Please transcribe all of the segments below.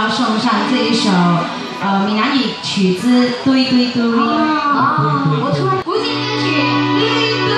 要送上这一首呃闽南语曲子《堆堆堆》。啊，我突然古典歌曲《堆堆》。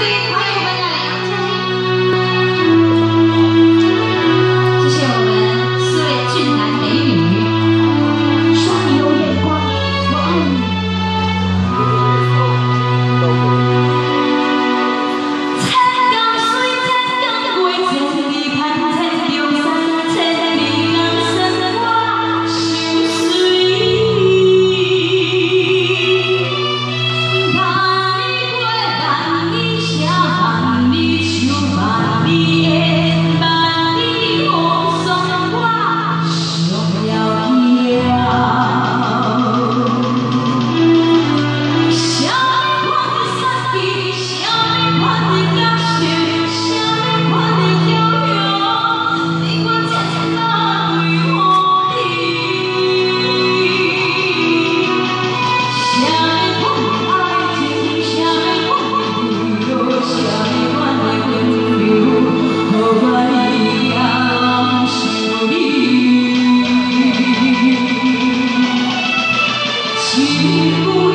Digo